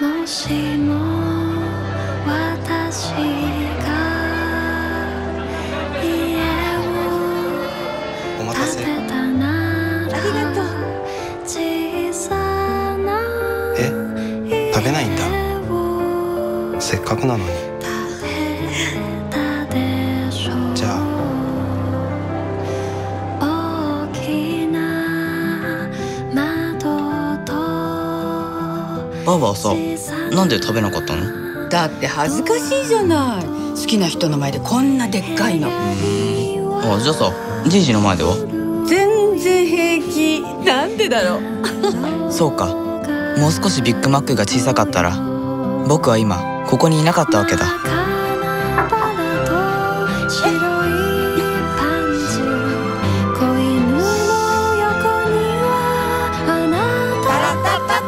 もしも私が家お待たせ。を建てたならありがとう小さなえ？食べないんだ。せっかくなのに。ばあばはさなんで食べなかったの？だって恥ずかしいじゃない。好きな人の前でこんなでっかいの。あじゃあさじいじの前では？全然平気。なんでだろう。そうか。もう少しビッグマックが小さかったら僕は今ここにいなかったわけだだ